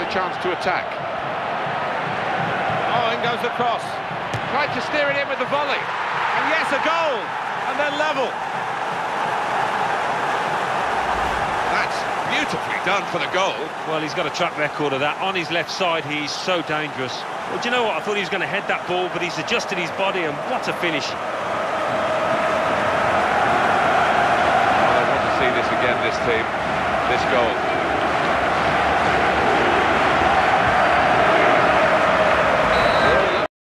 A chance to attack. Oh, in goes the cross. Tried to steer it in with the volley. And yes, a goal! And then level. That's beautifully done for the goal. Well, he's got a track record of that. On his left side, he's so dangerous. Well, do you know what? I thought he was going to head that ball, but he's adjusted his body, and what a finish. I want to see this again, this team, this goal.